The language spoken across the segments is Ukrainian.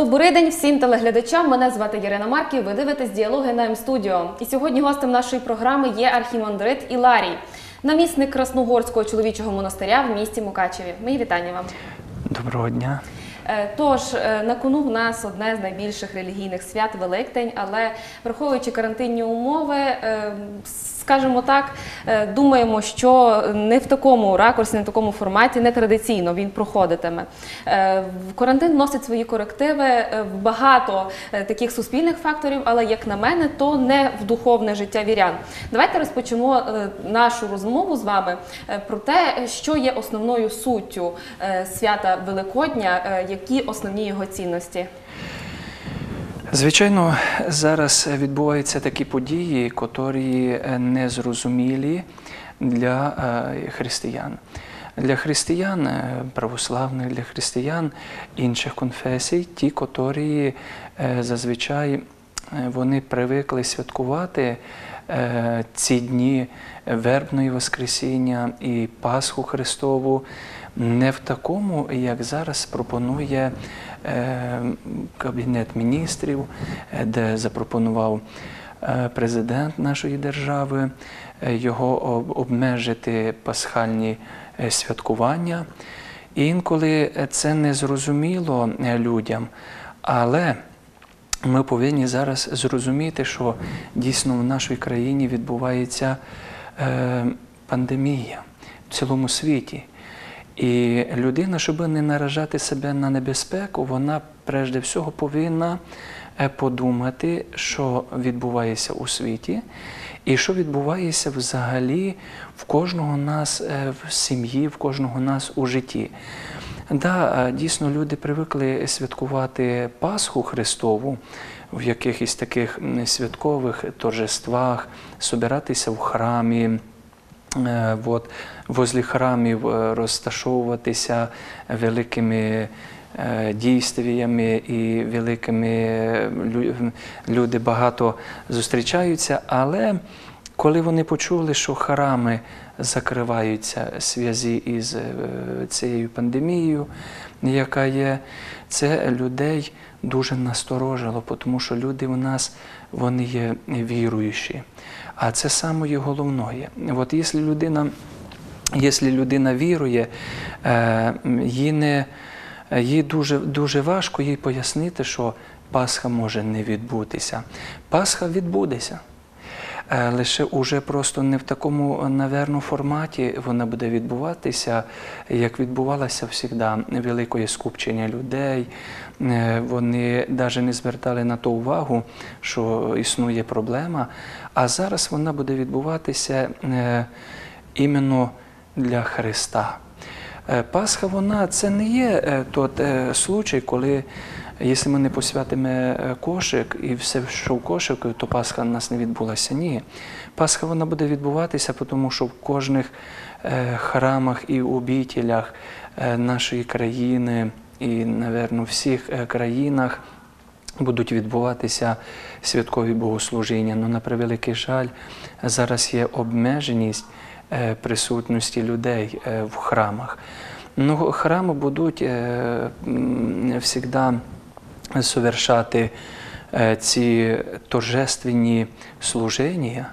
Добрий день всім телеглядачам. Мене звати Ярина Марків. Ви дивитесь діалоги на М-студіо. І сьогодні гостем нашої програми є архімандрит Іларій, намісник Красногорського чоловічого монастиря в місті Мукачеві. Мої вітання вам. Доброго дня. Е, Тож е, на кону в нас одне з найбільших релігійних свят Великдень, але враховуючи карантинні умови, е, скажімо так, е, думаємо, що не в такому ракурсі, не в такому форматі, не традиційно він проходитиме. Е, Карантин вносить свої корективи е, в багато таких суспільних факторів, але як на мене, то не в духовне життя вірян. Давайте розпочнемо нашу розмову з вами про те, що є основною суттю свята Великодня, які основні його цінності. Звичайно, зараз відбуваються такі події, котрі незрозумілі для е, християн. Для християн е, православних, для християн інших конфесій, ті, котрі е, зазвичай вони привикли святкувати ці дні вербної Воскресіння і Пасху Христову не в такому, як зараз пропонує Кабінет міністрів, е, де запропонував е, президент нашої держави е, його обмежити пасхальні е, святкування. Інколи це не зрозуміло е, людям, але ми повинні зараз зрозуміти, що дійсно в нашій країні відбувається е, пандемія в цілому світі. І людина, щоб не наражати себе на небезпеку, вона прежде всього повинна е, подумати, що відбувається у світі, і що відбувається взагалі в кожного нас е, в сім'ї, в кожного нас у житті. Да, е, дійсно, люди привикли святкувати Пасху Христову в якихось таких святкових торжествах, собиратися в храмі. Е, от, возле храмів е, розташовуватися великими е, дійствіями і великими люди багато зустрічаються, але коли вони почули, що храми закриваються в зв'язі із цією пандемією, яка є, це людей дуже насторожило, тому що люди у нас вони є віруючі. А це саме головне. От якщо людина, якщо людина вірує, е, їй, не, їй дуже, дуже важко їй пояснити, що Пасха може не відбутися. Пасха відбудеться. Е, Лише уже просто не в такому, наверно, форматі вона буде відбуватися, як відбувалося завжди. Великое скупчення людей. Е, Вони навіть не звертали на то увагу, що існує проблема. А зараз вона буде відбуватися е, іменно для Христа. Е, Пасха, вона це не є е, тот случай, коли якщо ми не посвятимо кошик і все, що в кошику, то Пасха в нас не відбулася. Ні. Пасха вона буде відбуватися, тому що в кожних храмах і обітелях е, нашої країни і, напевно, всіх країнах будуть відбуватися святкові богослужіння. Ну, на превеликий жаль, зараз є обмеженість е, присутності людей е, в храмах. Ну, храми будуть завжди совершати е, ці торжественні служення.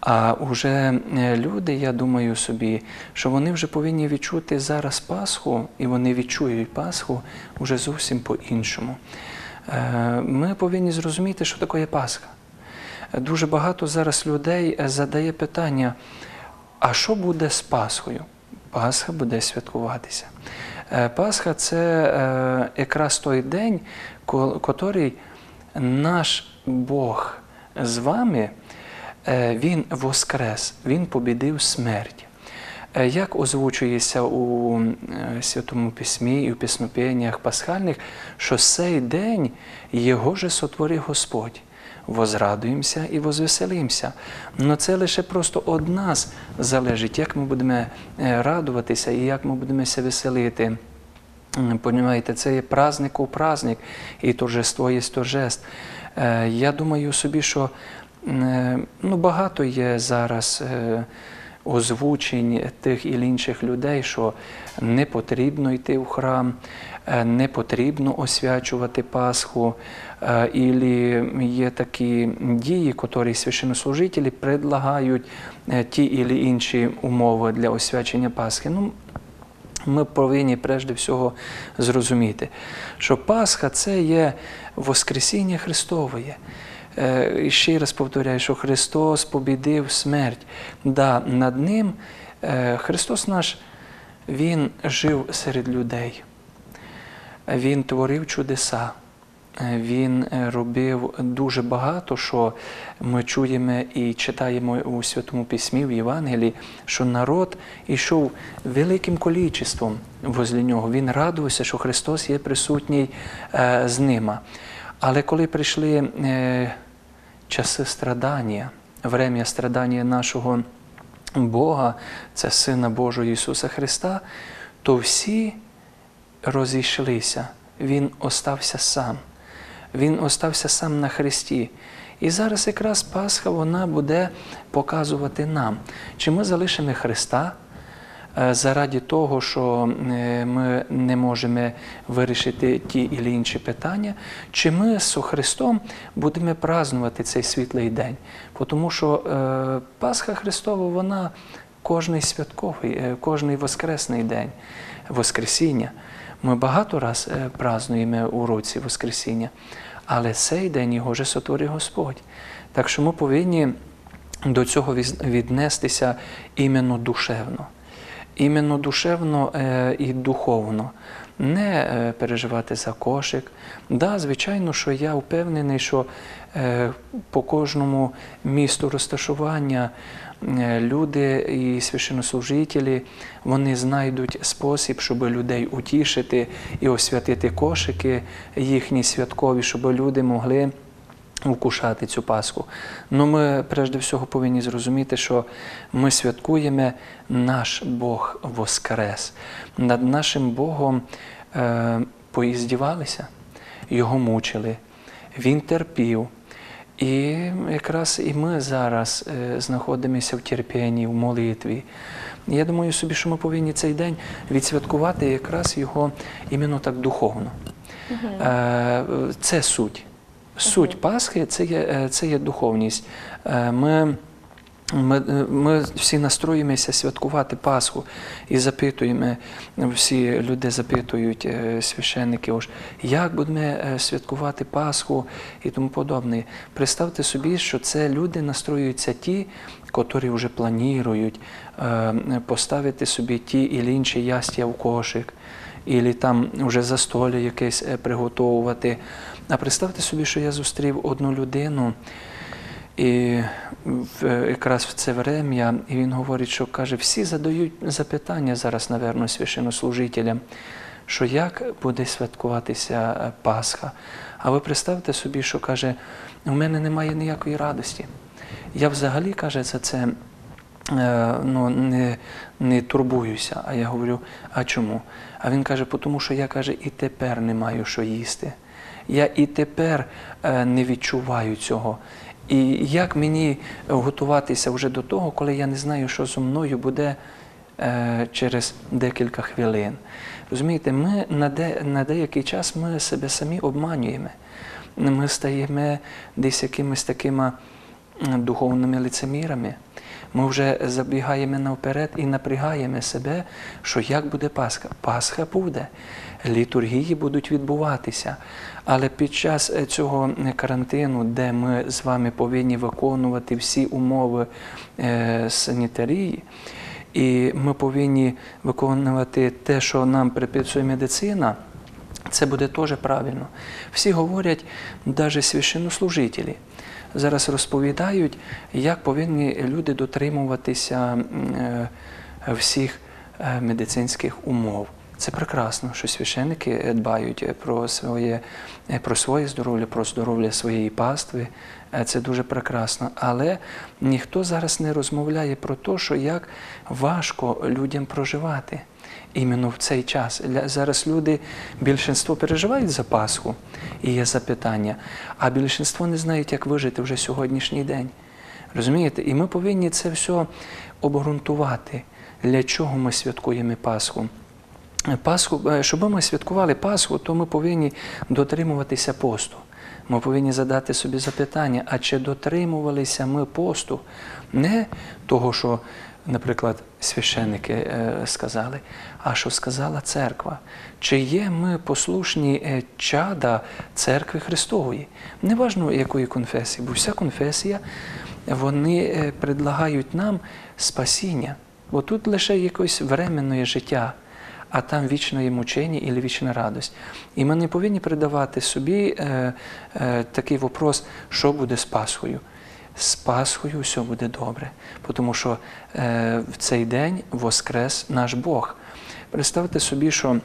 А вже люди, я думаю собі, що вони вже повинні відчути зараз Пасху, і вони відчують Пасху вже зовсім по-іншому. Е, Ми повинні зрозуміти, що таке Пасха. Дуже багато зараз людей е, задає питання: а що буде з Пасхою? Пасха буде святкуватися. Е, Пасха це якраз той день, котрий наш Бог з вами, Він воскрес, Він побідив смерть. Е, Як озвучується у е, Святому Письмі і у піснопєннях пасхальних, що цей день його же сотворив Господь. Возрадуємося і возвеселимося. Но це лише один од нас залежить, як ми будемо е, радуватися і як ми будемо се веселити. Понімаєте, це є праздник у праздник, і торжество є торжеств. Я думаю собі, що ну, багато є зараз озвучень тих і інших людей, що не потрібно йти в храм. е, не потрібно освячувати Пасху, е, і є такі дії, які священнослужителі предлагають е, ті і інші умови для освячення Пасхи. Ну, ми повинні прежде всього зрозуміти, що Пасха це є Воскресіння Христове. Е, І ще раз повторяю, що Христос побідив смерть. Да, над Ним е, Христос наш, Він жив серед людей. Він творив чудеса. Е, Він робив дуже багато, що ми чуємо і читаємо у Святому Письмі, в Євангелії, що народ йшов великим количеством возле нього. Він радувався, що Христос є присутній з ними. Але коли прийшли е, часи страдання, врем'я страдання нашого Бога, це Сина Божого Ісуса Христа, то всі розійшлися. Він остався сам. Він остався сам на Христі. І зараз якраз Пасха вона буде показувати нам, чи ми залишимо Христа заради того, що е, ми не можемо вирішити ті і інші питання, чи ми з Христом будемо празнувати цей світлий день. Тому що е, Пасха Христова, вона кожний святковий, е, кожний воскресний день, Воскресіння. Ми багато раз е, празнуємо у році Воскресіння, але цей день його вже сотворив Господь. Так що ми повинні до цього віднестися іменно душевно. Іменно душевно е, і духовно. Не е, переживати за кошик. Да, звичайно, що я впевнений, що е, по кожному місту розташування люди і священнослужителі вони знайдуть спосіб, щоб людей утішити і освятити кошики їхні святкові, щоб люди могли вкушати цю Пасху. Ну ми прежде всього повинні зрозуміти, що ми святкуємо наш Бог Воскрес. Над нашим Богом е, поіздівалися, його мучили, Він терпів. І якраз і ми зараз е, знаходимося в терпінні, в молитві. Я думаю собі, що ми повинні цей день відсвяткувати якраз його іменно так духовно. Е, Це суть. Суть Пасхи це є, е, це є духовність. Е, Ми, ми, е, ми всі настроїмося святкувати Пасху і запитуємо, всі люди запитують священників, ось, як будемо святкувати Пасху і тому подобне. Представте собі, що це люди настроюються ті, котрі вже планують поставити собі ті і інші ястя в кошик, і там вже застолля якесь е, приготовувати. А представте собі, що я зустрів одну людину, і е, якраз в це врем'я, і він говорить, що каже, всі задають запитання зараз, напевно, священнослужителям, що як буде святкуватися е, Пасха. А ви представте собі, що каже, у мене немає ніякої радості. Я взагалі, каже, за це ну, не, не турбуюся. А я говорю, а чому? А він каже, тому що я каже, і тепер не маю що їсти. Я і тепер е, не відчуваю цього. І як мені готуватися вже до того, коли я не знаю, що зо мною буде е, через декілька хвилин. Розумієте, ми на, де, на деякий час ми себе самі обманюємо. Ми стаємо десь якимись такими духовними лицемірами. Ми вже забігаємо наперед і напрягаємо себе, що як буде Пасха. Пасха буде, літургії будуть відбуватися. Але під час е, цього е, карантину, де ми з вами повинні виконувати всі умови е, санітарії, і ми повинні виконувати те, що нам приписує медицина. Це буде теж правильно. Всі говорять, навіть священнослужителі зараз розповідають, як повинні люди дотримуватися е, всіх е, медицинських умов. Це прекрасно, що священники дбають про своє, е, про своє здоров'я, про здоров'я своєї пастви. Е, Це дуже прекрасно. Але ніхто зараз не розмовляє про те, що як важко людям проживати іменно в цей час. Зараз люди, більшинство переживають за Пасху, і є запитання, а більшинство не знають, як вижити вже сьогоднішній день. Розумієте? І ми повинні це все обґрунтувати, для чого ми святкуємо Пасху. Пасху, е, щоб ми святкували Пасху, то ми повинні дотримуватися посту. Ми повинні задати собі запитання, а чи дотримувалися ми посту не того, що, наприклад, священники е, сказали, а що сказала церква. Чи є ми послушні е, чада церкви Христової? Неважно якої конфесії, бо вся конфесія вони предлагають нам спасіння. Бо тут лише якесь временне життя а там вічне мучення і вічна радость. І ми не повинні придавати собі е, е, такий вопрос, що буде з Пасхою. З Пасхою все буде добре, тому що е, в цей день воскрес наш Бог. Представте собі, що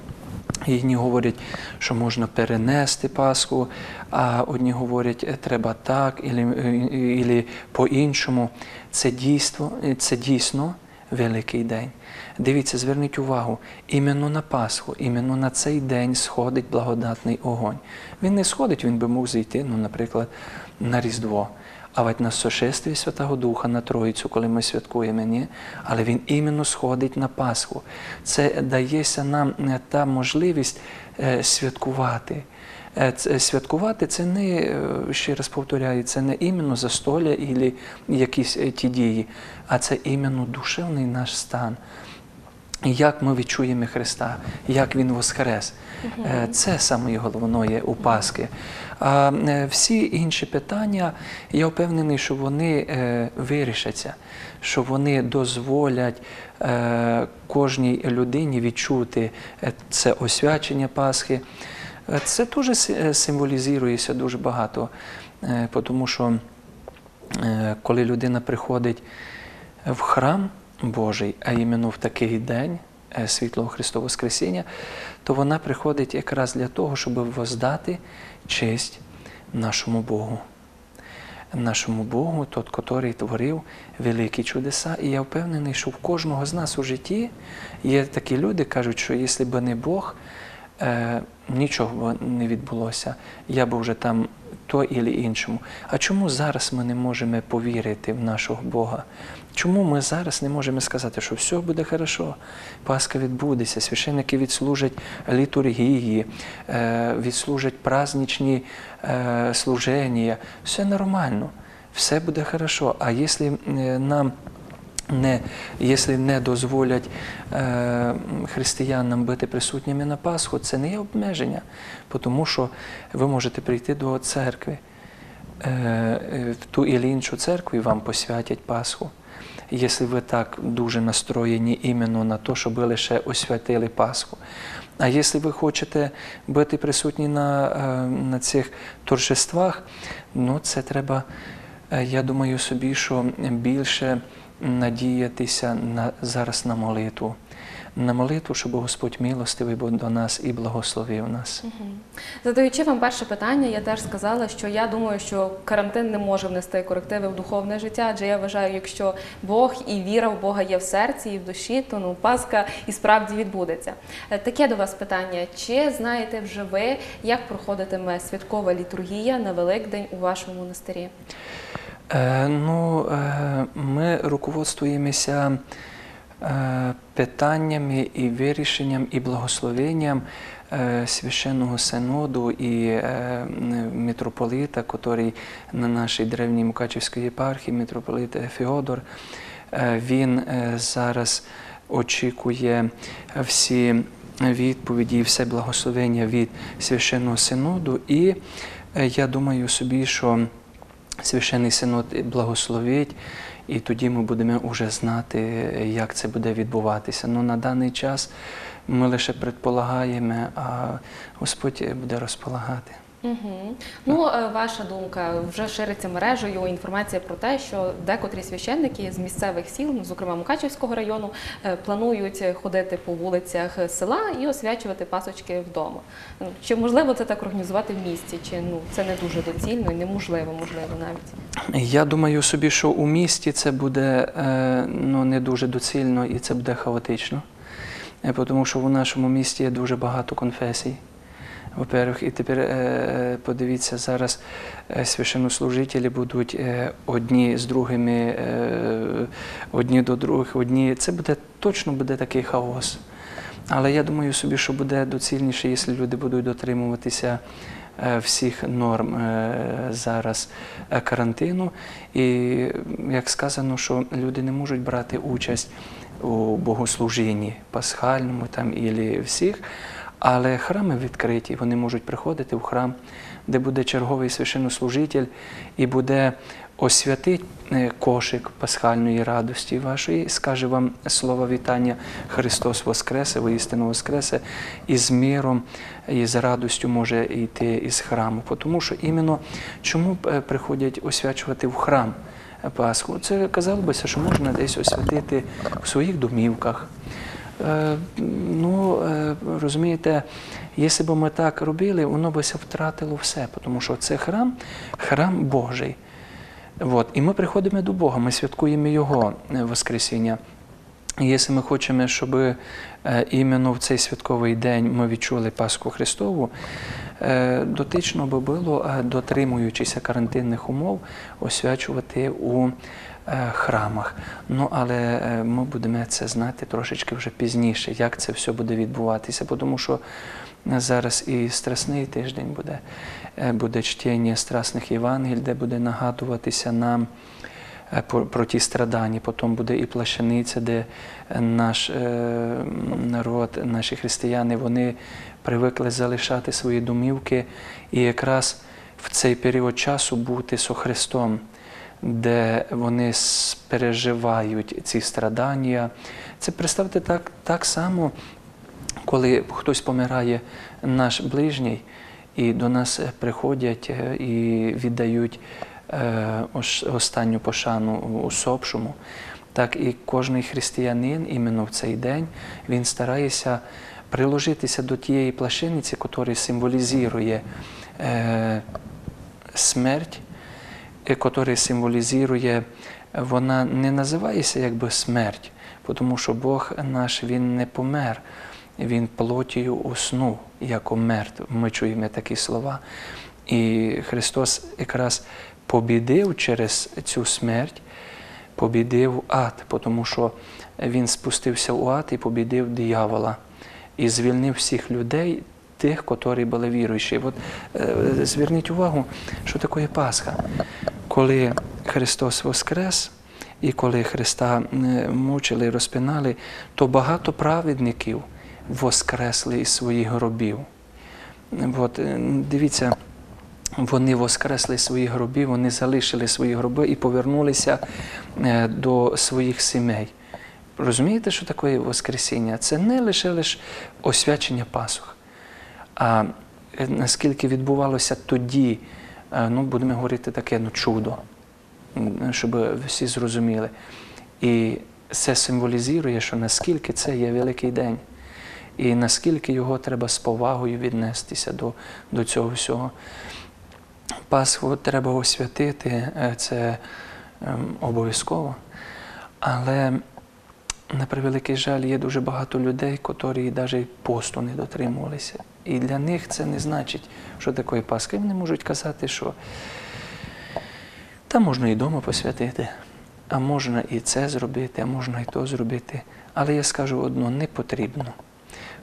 Одні говорять, що можна перенести Пасху, а одні говорять, «Е, треба так, або по-іншому. Це дійство, це дійсно великий день. Дивіться, зверніть увагу, іменно на Пасху, іменно на цей день сходить благодатний огонь. Він не сходить, він би мог зайти, ну, наприклад, на Різдво. А ведь на сошестві Святого Духа на Троїцю, коли ми святкуємо, ні? але він іменно сходить на Пасху. Це дається нам е, та можливість е, святкувати. Е, святкувати це не, ще раз повторяю, це не іменно застолля і якісь ті дії, а це іменно душевний наш стан. Як ми відчуємо Христа, як Він воскрес. Угу. Це саме головне у Пасхи. А всі інші питання, я впевнений, що вони вирішаться, що вони дозволять кожній людині відчути це освячення Пасхи. Це теж символізується дуже багато, тому що коли людина приходить в храм Божий, а іменно в такий день світлого Христового Воскресіння, то вона приходить якраз для того, щоб воздати честь нашому Богу. Нашому Богу, тот, який творив великі чудеса. І я впевнений, що в кожного з нас у житті є такі люди, кажуть, що якщо б не Бог, е, нічого б не відбулося, я б вже там то і іншому. А чому зараз ми не можемо повірити в нашого Бога? Чому ми зараз не можемо сказати, що все буде хорошо, Пасха відбудеться, священники відслужать літургії, е, відслужать праздничні е, служення, все нормально, все буде хорошо. А якщо нам не, Якщо не дозволять е, християнам бути присутніми на Пасху, це не є обмеження, тому що ви можете прийти до церкви, е, в ту і іншу церкву і вам посвятять Пасху. Якщо ви так дуже настроєні іменно на те, щоб ви лише освятили Пасху. А якщо ви хочете бути присутні на е, на цих торжествах, ну це треба, е, я думаю собі, що більше надіятися на, зараз на молитву. На молитву, щоб Господь милостивий був до нас і благословив нас. Угу. Задаючи вам перше питання, я теж сказала, що я думаю, що карантин не може внести корективи в духовне життя, адже я вважаю, якщо Бог і віра в Бога є в серці і в душі, то ну Пасха і справді відбудеться. Е, таке до вас питання: чи знаєте вже ви, як проходитиме святкова літургія на Великдень у вашому монастирі? Е, ну, е, Ми руководствуємося питаннями і вирішенням і благословенням священного синоду і митрополита, який на нашій древній Мукачівській єпархії, митрополит Феодор, він зараз очікує всі відповіді і все благословення від священного синоду. І я думаю собі, що Священний синод благословить, і тоді ми будемо вже знати, як це буде відбуватися. Ну на даний час ми лише предполагаємо, а Господь буде розполагати. Угу. Ну, е, ваша думка вже шириться мережею інформація про те, що декотрі священники з місцевих сіл, ну, зокрема Мукачівського району, е, планують ходити по вулицях села і освячувати пасочки вдома. Ну, чи можливо це так організувати в місті? Чи ну це не дуже доцільно і неможливо, можливо, навіть? Я думаю собі, що у місті це буде е, ну не дуже доцільно і це буде хаотично, тому що в нашому місті є дуже багато конфесій. Во-первых, і тепер е, подивіться, зараз е, священнослужителі будуть е, одні з другими, одні до других, одні. Це буде точно буде такий хаос. Але я думаю собі, що буде доцільніше, якщо люди будуть дотримуватися е, всіх норм е, зараз е, карантину. І як сказано, що люди не можуть брати участь у богослужінні пасхальному там і всіх, але храми відкриті, вони можуть приходити в храм, де буде черговий священнослужитель і буде освятить е, кошик пасхальної радості вашої, скаже вам слово вітання Христос Воскресе, воістину Воскресе, і з миром, і з радостю може йти із храму. Тому що іменно чому е, приходять освячувати в храм Пасху? Це казалося, що можна десь освятити в своїх домівках. Е, Ну, е, розумієте, якщо б ми так робили, воно б втратило все, тому що це храм, храм Божий. От. І ми приходимо до Бога, ми святкуємо Його е, Воскресіння. І якщо ми хочемо, щоб іменно в цей святковий день ми відчули Пасху Христову, дотично би було, дотримуючися карантинних умов, освячувати у храмах. Ну, але е, ми будемо це знати трошечки вже пізніше, як це все буде відбуватися, тому що зараз і страсний тиждень буде, е, буде чтення страсних Євангель, де буде нагадуватися нам е, про, ті страдання. Потім буде і плащаниця, де е, наш е, народ, наші християни, вони привикли залишати свої домівки і якраз в цей період часу бути со Христом, де вони переживають ці страдання. Це представте так, так само, коли хтось помирає, наш ближній, і до нас приходять е, і віддають е, останню пошану усопшому, так і кожний християнин іменно в цей день він старається приложитися до тієї плащаниці, яка символізує е, смерть, який символізує, вона не називається якби смерть, тому що Бог наш Він не помер, Він плотію уснув, як мертв. Ми чуємо такі слова. І Христос якраз побідив через цю смерть, побідив ад, тому що Він спустився у ад і побідив диявола і звільнив всіх людей, тих, які були віруючі. От е, зверніть увагу, що таке Пасха. Коли Христос воскрес, і коли Христа е, мучили, розпинали, то багато праведників воскресли із своїх гробів. От, е, дивіться, вони воскресли свої гроби, вони залишили свої гроби і повернулися е, до своїх сімей. Розумієте, що таке Воскресіння? Це не лише лише освячення Пасох, а наскільки відбувалося тоді, ну, будемо говорити таке ну, чудо, щоб всі зрозуміли. І це символізує, що наскільки це є великий день, і наскільки його треба з повагою віднестися до, до цього всього. Пасху треба освятити, е, це ем, обов'язково. Але на превеликий жаль, є дуже багато людей, котрі навіть посту не дотримувалися. І для них це не значить, що таке Пасха. І Вони можуть казати, що та можна і вдома посвятити, а можна і це зробити, а можна і то зробити. Але я скажу одно, не потрібно.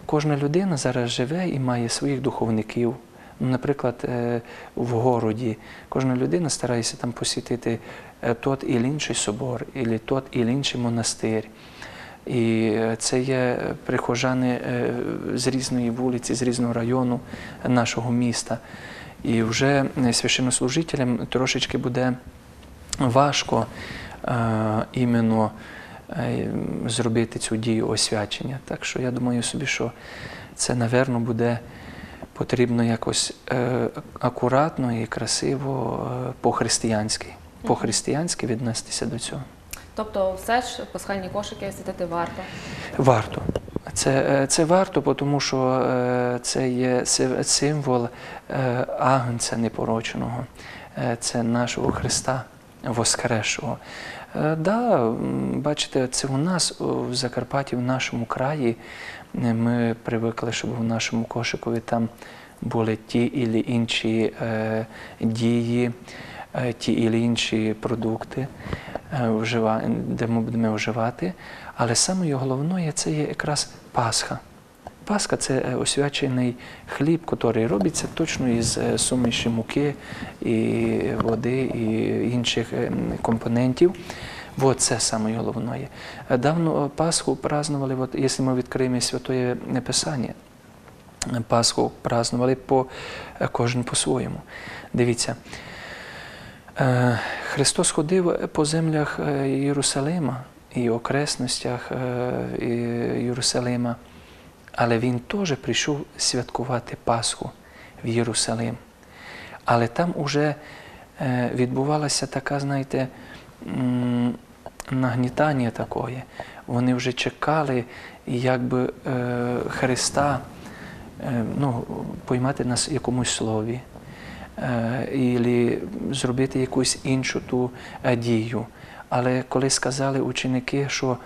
Кожна людина зараз живе і має своїх духовників. Наприклад, е, в городі кожна людина старається там посітити е, тот і інший собор, і тот і інший монастир. І це є прихожани е, з різної вулиці, з різного району нашого міста. І вже священнослужителям трошечки буде важко е, іменно е, зробити цю дію освячення. Так що я думаю собі, що це, напевно, буде потрібно якось акуратно і красиво по-християнськи. По-християнськи віднестися до цього. Тобто, все ж пасхальні кошики освятити варто. Варто. Це, це варто, тому що е, це є символ е, агнця непорочного, Е, це нашого Христа Воскресшого. Да, бачите, це у нас в Закарпатті, в нашому краї. Ми привикли, щоб в нашому кошикові там були ті і інші дії, ті і інші продукти, де ми будемо вживати. Але саме головне це є якраз Пасха. Пасха це е, освячений хліб, який робиться точно із е, суміші муки і води і інших е, компонентів. Вот це саме головне. Е, Давно е, Пасху празднували, от, якщо ми відкриємо Святое Писання, е, Пасху е, кожен по-своєму. Дивіться, е, Христос ходив по землях е, Єрусалима і окресностях е, Єрусалима, але Він теж прийшов святкувати Пасху в Єрусалим. Але там уже е, відбувалася така, знаєте, нагнітання такое. Вони вже чекали, якби е, Христа е, ну, поймати на с- якомусь слові, е, і зробити якусь іншу ту е, дію. Але коли сказали ученики, що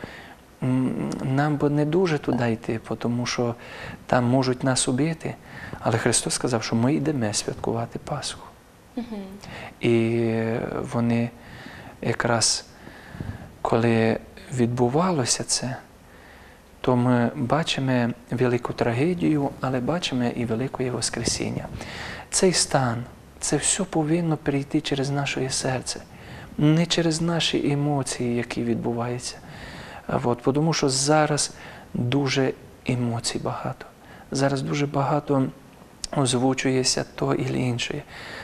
нам би не дуже туди йти, тому що там можуть нас убити, але Христос сказав, що ми йдемо святкувати Пасху. І вони якраз коли відбувалося це, то ми бачимо велику трагедію, але бачимо і велике Воскресіння. Цей стан, це все повинно перейти через наше серце, не через наші емоції, які відбуваються. От, тому що зараз дуже емоцій багато. Зараз дуже багато озвучується то і інше.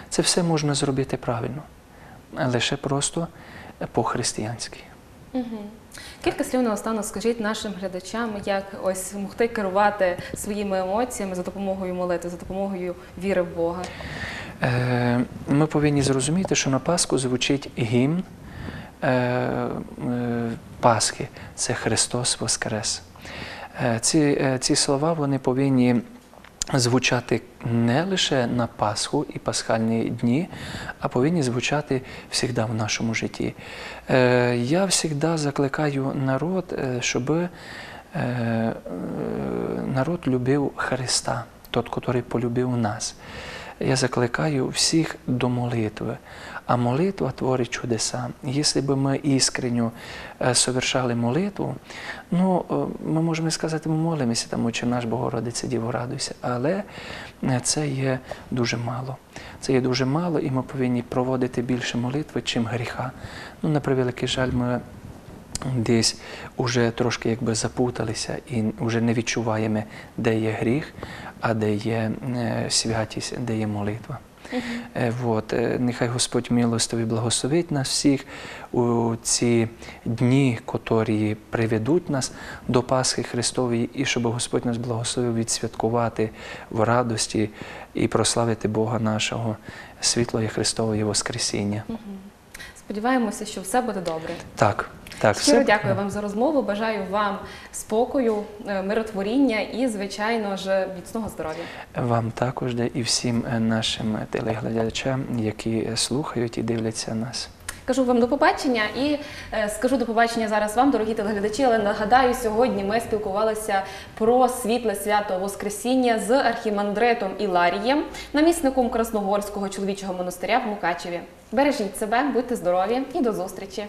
Це все можна зробити правильно, лише просто по-християнськи. Кілька слів наостанок скажіть нашим глядачам, як ось могти керувати своїми емоціями за допомогою молитви, за допомогою віри в Бога. Е, Ми повинні зрозуміти, що на Пасху звучить гімн е, е, Пасхи це Христос Воскрес. Ці, ці слова вони повинні звучати не лише на Пасху і пасхальні дні, а повинні звучати завжди в нашому житті. Я завжди закликаю народ, щоб народ любив Христа, тот, який полюбив нас. Я закликаю всіх до молитви. А молитва творить чудеса. Якщо б ми іскренньо е, совершали молитву, ну, е, ми можемо сказати, ми молимося, там, «Отче наш Богородице, Діво, радуйся. Але е, це є дуже мало. Це є дуже мало, і ми повинні проводити більше молитви, чим гріха. Ну, на превеликий жаль, ми десь уже трошки якби запуталися і вже не відчуваємо, де є гріх, а де є е, святість, де є молитва. Е, Вот. е, Нехай Господь милостивий благословить нас всіх у ці дні, котрі приведуть нас до Пасхи Христової, і щоб Господь нас благословив відсвяткувати в радості і прославити Бога нашого, світло є Христової Воскресіння. Сподіваємося, що все буде добре. Так, так. Щиро все- дякую вам за розмову. Бажаю вам спокою, е, миротворіння і, звичайно ж, міцного здоров'я. Вам також і всім нашим телеглядачам, які слухають і дивляться нас. Кажу вам до побачення і е, скажу до побачення зараз вам, дорогі телеглядачі. Але нагадаю, сьогодні ми спілкувалися про світле свято Воскресіння з архімандретом Іларієм, намісником Красногорського чоловічого монастиря в Мукачеві. Бережіть себе, будьте здорові і до зустрічі!